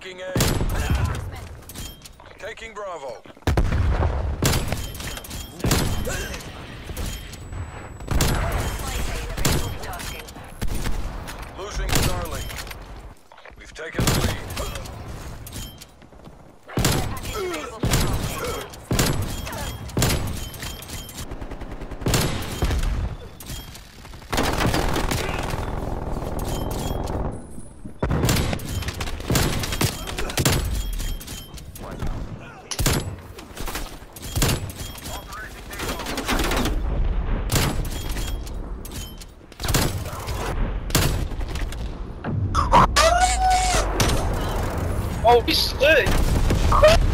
Taking A. Taking Bravo. Losing Starlink. We've taken the lead. Oh, he's slick!